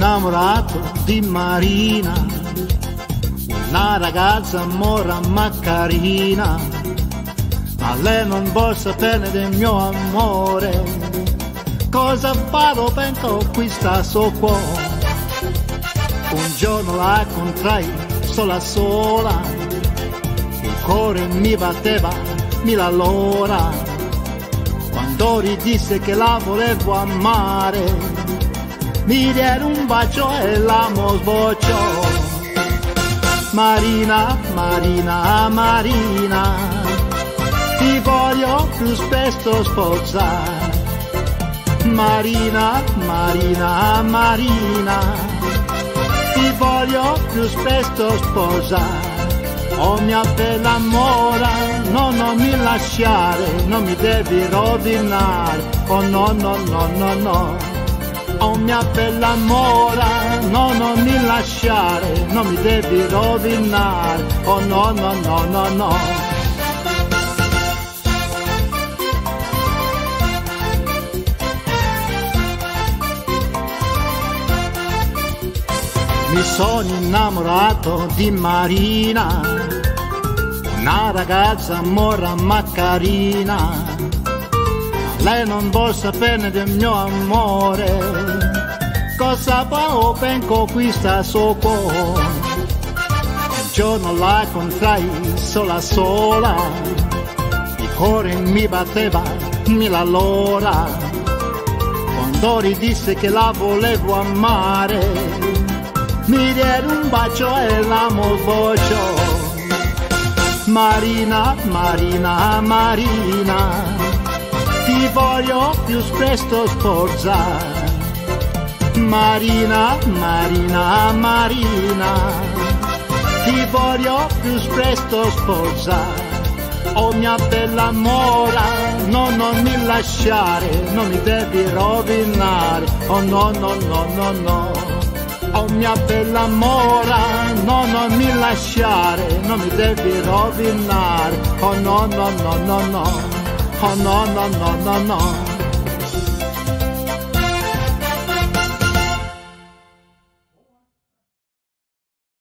innamorato di Marina, una ragazza mora ma carina, ma lei non vuol saperne del mio amore. Cosa farò per conquistare suo cuore? Un giorno la contrai sola sola, il cuore mi batteva mille all'ora, quando ridisse che la volevo amare mi diede un bacio e l'amo sbocciò. Marina, Marina, Marina, ti voglio più spesso sposare. Marina, Marina, Marina, ti voglio più spesso sposare. Oh mia bella mora, no, non mi lasciare, non mi devi rovinare. Oh no, no, no, no, no. Oh mia bella mora, no, non mi lasciare, non mi devi rovinare. Oh no, no, no, no, no. Mi sono innamorato di Marina, una ragazza mora ma carina lei non vuol saperne del mio amore, cosa o ben conquista suo cuore. Un giorno la contrai sola sola, il cuore mi batteva mille all'ora, quando ridisse che la volevo amare, mi diede un bacio e l'amo sbocciò. Marina, Marina, Marina, ti voglio più presto sposare. Marina, Marina, Marina, ti voglio più presto sposare. Oh mia bella mora, no, non mi lasciare, non mi devi rovinare. Oh no, no, no, no, no. Oh mia bella mora, no, non mi lasciare, non mi devi rovinare. Oh no, no, no, no, no. Oh no, no, no, no, no.